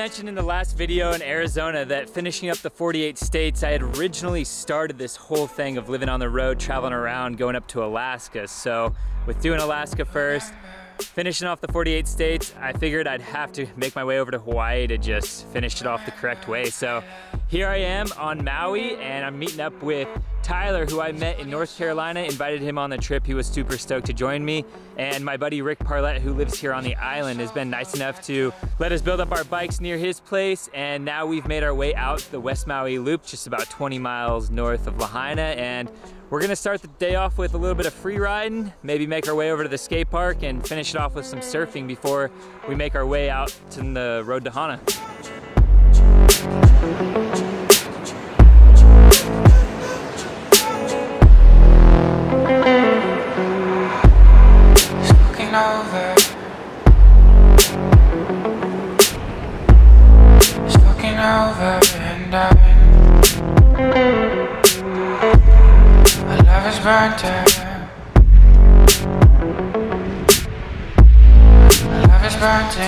mentioned in the last video in Arizona that finishing up the 48 states, I had originally started this whole thing of living on the road, traveling around, going up to Alaska. So with doing Alaska first, finishing off the 48 states, I figured I'd have to make my way over to Hawaii to just finish it off the correct way. So here I am on Maui and I'm meeting up with Tyler, who I met in North Carolina, invited him on the trip. He was super stoked to join me. And my buddy Rick Parlett, who lives here on the island, has been nice enough to let us build up our bikes near his place. And now we've made our way out the West Maui Loop, just about 20 miles north of Lahaina. And we're gonna start the day off with a little bit of free riding, maybe make our way over to the skate park and finish it off with some surfing before we make our way out to the road to Hana.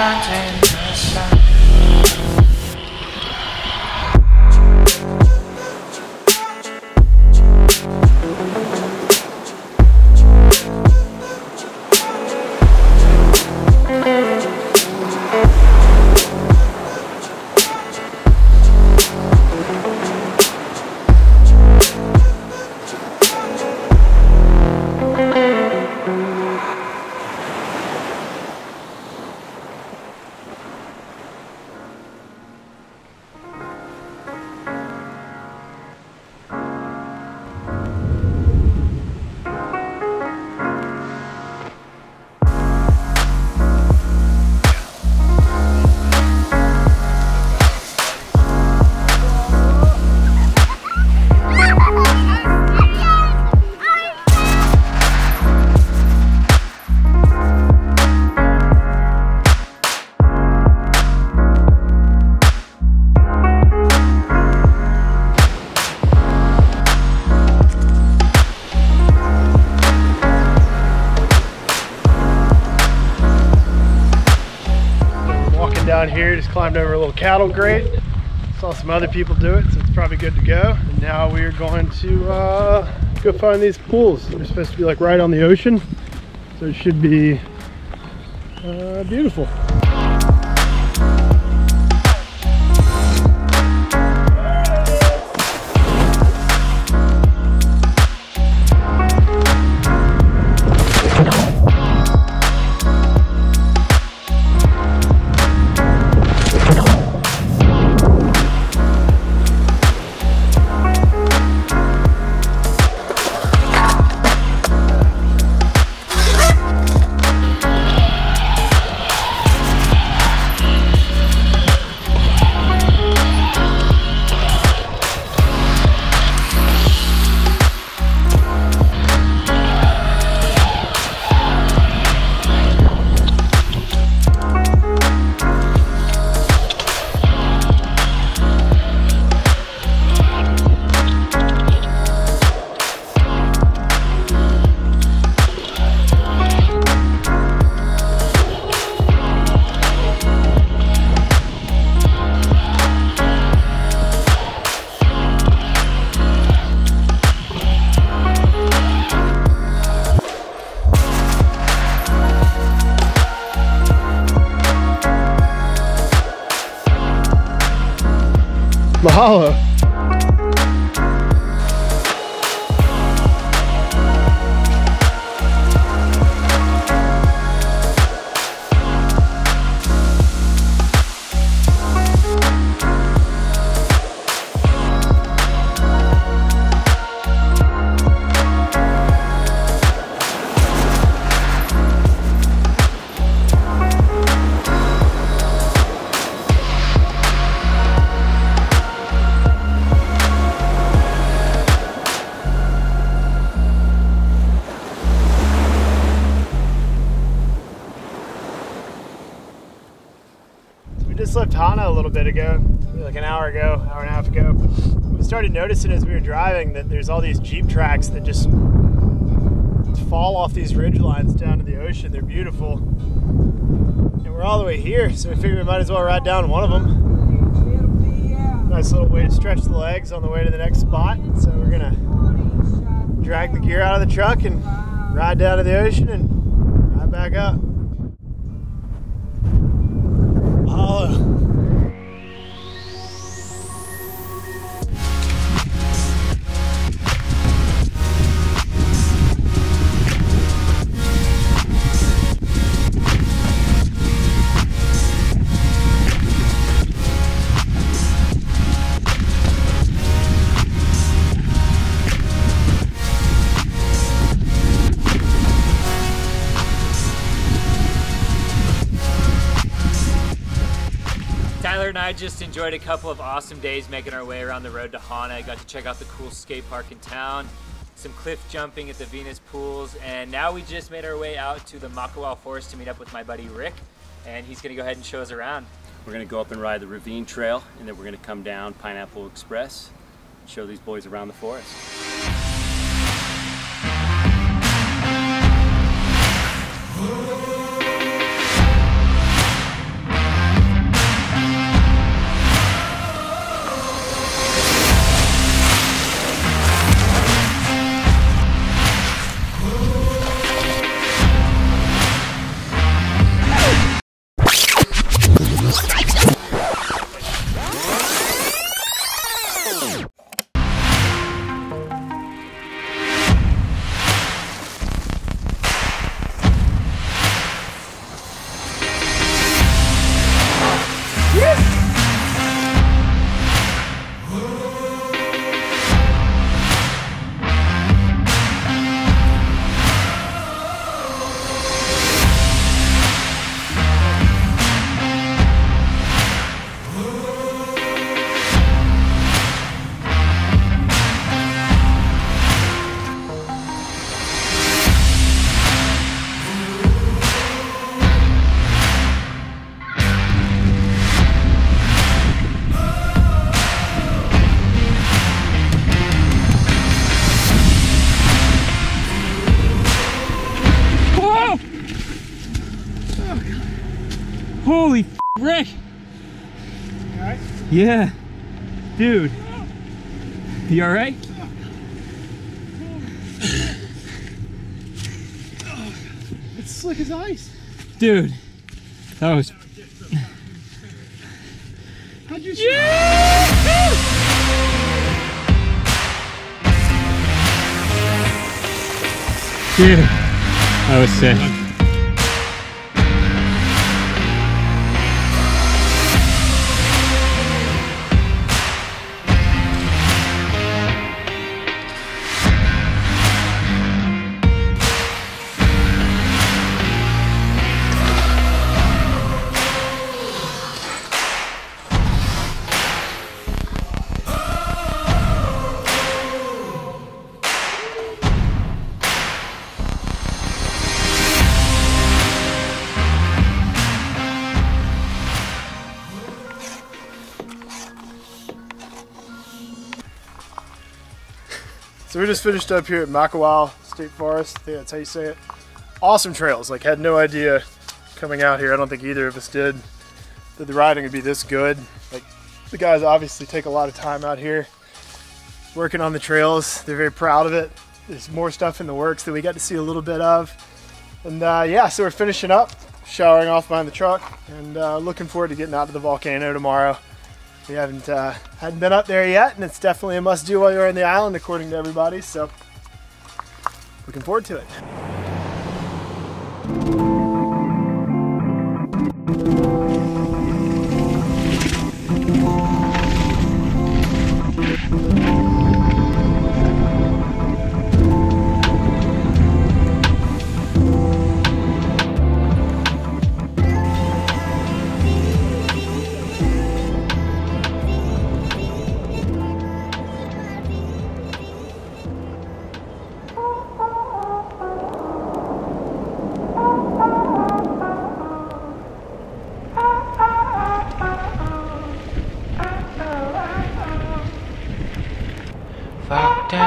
the down here, just climbed over a little cattle grate. Saw some other people do it, so it's probably good to go. And now we are going to uh, go find these pools. They're supposed to be like right on the ocean, so it should be uh, beautiful. Mahalo. A little bit ago, like an hour ago, hour and a half ago. We started noticing as we were driving that there's all these Jeep tracks that just fall off these ridge lines down to the ocean. They're beautiful. And we're all the way here, so we figured we might as well ride down one of them. Nice little way to stretch the legs on the way to the next spot. So we're gonna drag the gear out of the truck and ride down to the ocean and ride back up. Mahalo. And I just enjoyed a couple of awesome days making our way around the road to Hana. Got to check out the cool skate park in town, some cliff jumping at the Venus pools, and now we just made our way out to the Makawao Forest to meet up with my buddy Rick, and he's gonna go ahead and show us around. We're gonna go up and ride the Ravine Trail, and then we're gonna come down Pineapple Express, and show these boys around the forest. Oh. Holy Rick! Alright? Yeah. Dude. You alright? It's slick as ice. Dude. That was. How'd you Dude. That was sick. So we just finished up here at Makawao State Forest. That's how you say it. Awesome trails. Like had no idea coming out here. I don't think either of us did that the riding would be this good. Like the guys obviously take a lot of time out here working on the trails. They're very proud of it. There's more stuff in the works that we got to see a little bit of. And uh, yeah, so we're finishing up, showering off behind the truck, and uh, looking forward to getting out to the volcano tomorrow. We haven't uh, hadn't been up there yet, and it's definitely a must-do while you're on the island, according to everybody. So, looking forward to it.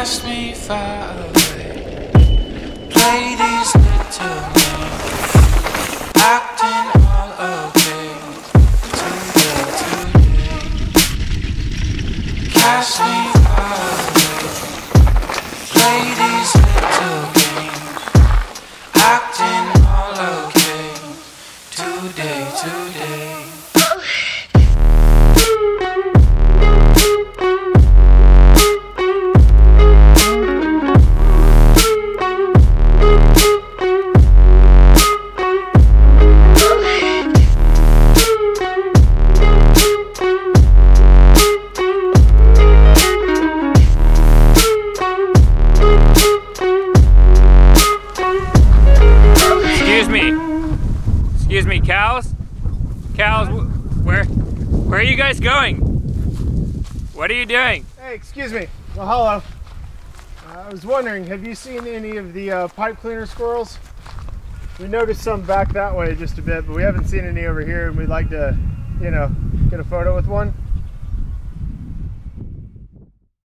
Cast me far away. Play these little Excuse me. Excuse me, cows? Cows, wh- where, where are you guys going? What are you doing? Hey, excuse me. Hello. Uh, I was wondering, have you seen any of the uh, pipe cleaner squirrels? We noticed some back that way just a bit, but we haven't seen any over here, and we'd like to, you know, get a photo with one.